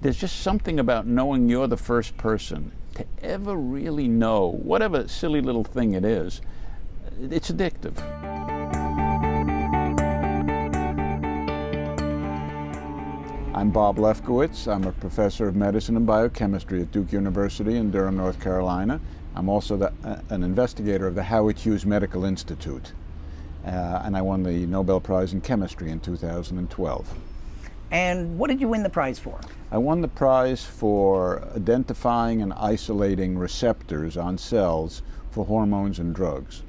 there's just something about knowing you're the first person to ever really know, whatever silly little thing it is, it's addictive. I'm Bob Lefkowitz. I'm a professor of medicine and biochemistry at Duke University in Durham, North Carolina. I'm also the, uh, an investigator of the Howard Hughes Medical Institute. Uh, and I won the Nobel Prize in Chemistry in 2012. And what did you win the prize for? I won the prize for identifying and isolating receptors on cells for hormones and drugs.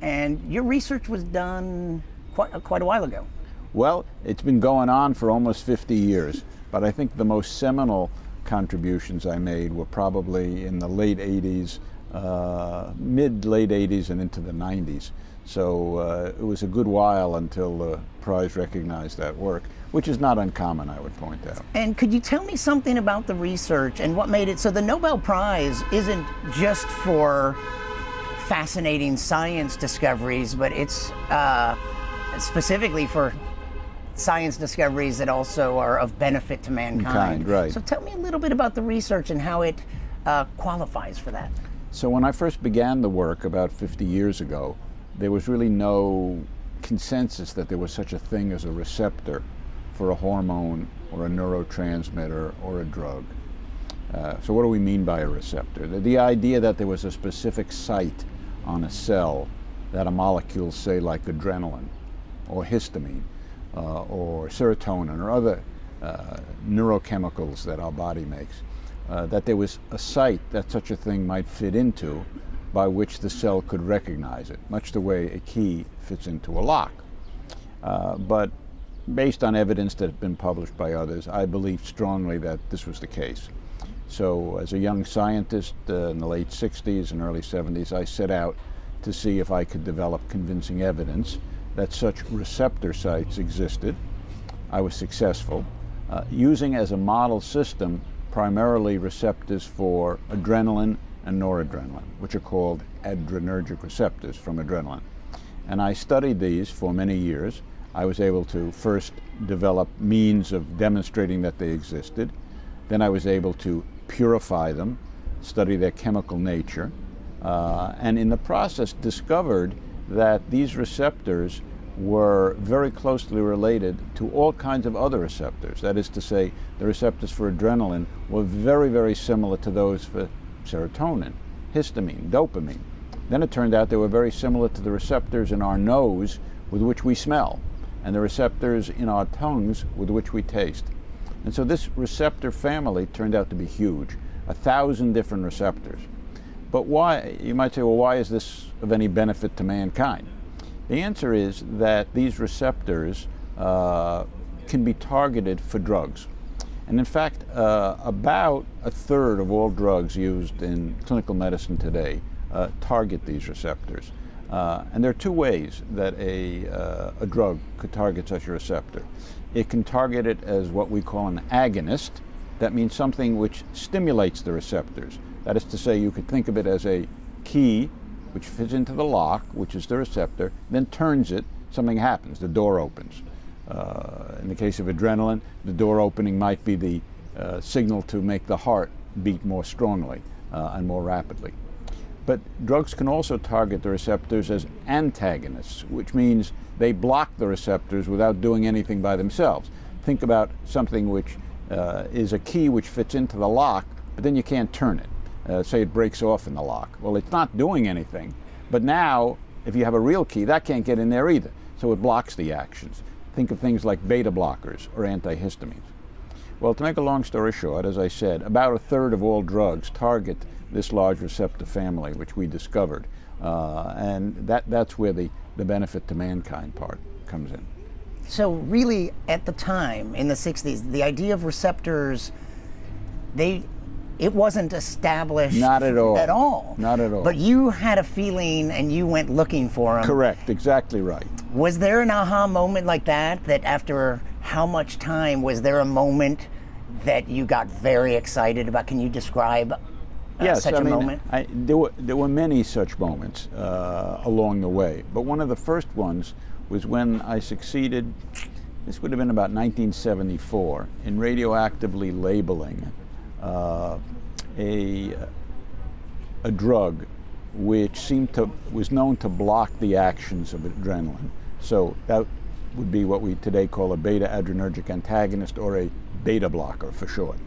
And your research was done quite, quite a while ago. Well, it's been going on for almost 50 years, but I think the most seminal contributions I made were probably in the late 80s, uh, mid late 80s, and into the 90s. So uh, it was a good while until the prize recognized that work, which is not uncommon, I would point out. And could you tell me something about the research and what made it so the Nobel Prize isn't just for fascinating science discoveries, but it's uh, specifically for science discoveries that also are of benefit to mankind. Kind, right. So tell me a little bit about the research and how it uh, qualifies for that. So when I first began the work about 50 years ago, there was really no consensus that there was such a thing as a receptor for a hormone or a neurotransmitter or a drug. Uh, so what do we mean by a receptor? The, the, idea that there was a specific site on a cell that a molecule, say like adrenaline or histamine uh, or serotonin or other uh, neurochemicals that our body makes, uh, that there was a site that such a thing might fit into by which the cell could recognize it, much the way a key fits into a lock. Uh, but based on evidence that had been published by others, I believed strongly that this was the case. So as a young scientist uh, in the late 60s and early 70s, I set out to see if I could develop convincing evidence that such receptor sites existed. I was successful, uh, using as a model system primarily receptors for adrenaline and noradrenaline, which are called adrenergic receptors from adrenaline. And I studied these for many years. I was able to first develop means of demonstrating that they existed. Then I was able to purify them, study their chemical nature, uh, and in the process discovered that these receptors were very closely related to all kinds of other receptors. That is to say, the receptors for adrenaline were very, very similar to those for serotonin, histamine, dopamine. Then it turned out they were very similar to the receptors in our nose with which we smell, and the receptors in our tongues with which we taste. And so this receptor family turned out to be huge, a thousand different receptors. But why, you might say, well, why is this of any benefit to mankind? The answer is that these receptors uh, can be targeted for drugs. And in fact, uh, about a third of all drugs used in clinical medicine today uh, target these receptors. Uh, and there are two ways that a, uh, a drug could target such a receptor. It can target it as what we call an agonist. That means something which stimulates the receptors. That is to say, you could think of it as a key which fits into the lock, which is the receptor, then turns it, something happens, the door opens. Uh, in the case of adrenaline, the door opening might be the uh, signal to make the heart beat more strongly uh, and more rapidly. But drugs can also target the receptors as antagonists, which means they block the receptors without doing anything by themselves. Think about something which uh, is a key which fits into the lock, but then you can't turn it. Uh, say it breaks off in the lock. Well, it's not doing anything, but now if you have a real key, that can't get in there either, so it blocks the actions. Think of things like beta blockers or antihistamines. Well, to make a long story short, as I said, about a third of all drugs target this large receptor family, which we discovered. Uh, and that, that's where the, the benefit to mankind part comes in. So, really, at the time in the 60s, the idea of receptors, they it wasn't established not at all. at all. Not at all. But you had a feeling and you went looking for them correct. Exactly right. Was there an aha moment like that that after how much time was there a moment that you got very excited about? Can you describe uh, yes, such I a mean, moment? I, there, were, there were many such moments uh, along the way. But one of the first ones was when i succeeded this would have been about 1974, in radioactively labeling uh, a, a drug which seemed to was known to block the actions of adrenaline. So that would be what we today call a beta adrenergic antagonist or a beta blocker for short.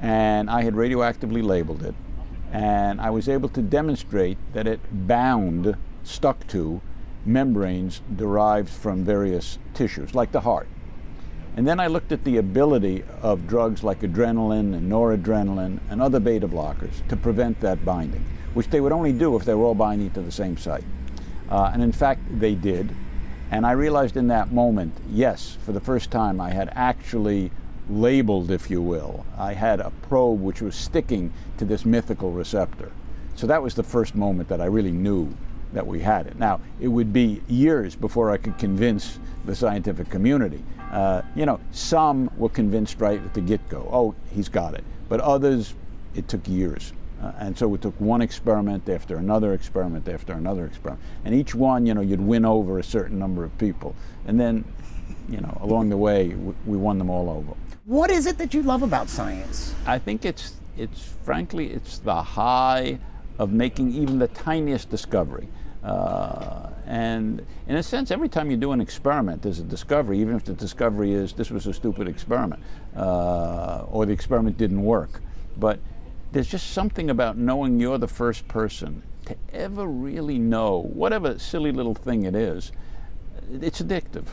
And I had radioactively labeled it, and I was able to demonstrate that it bound, stuck to, membranes derived from various tissues, like the heart. And then I looked at the ability of drugs like adrenaline and noradrenaline and other beta blockers to prevent that binding, which they would only do if they were all binding to the same site. Uh, and in fact, they did. And I realized in that moment, yes, for the first time, I had actually labeled, if you will. I had a probe which was sticking to this mythical receptor. So that was the first moment that I really knew that we had it. Now, it would be years before I could convince the scientific community. Uh, you know, some were convinced right at the get go, oh, he's got it. But others, it took years. Uh, and so we took one experiment after another experiment after another experiment. And each one, you know, you'd win over a certain number of people. And then, you know, along the way, we won them all over. What is it that you love about science? I think it's, it's frankly, it's the high of making even the tiniest discovery. Uh, and in a sense, every time you do an experiment, there's a discovery, even if the discovery is this was a stupid experiment uh, or the experiment didn't work. But there's just something about knowing you're the first person to ever really know, whatever silly little thing it is, it's addictive.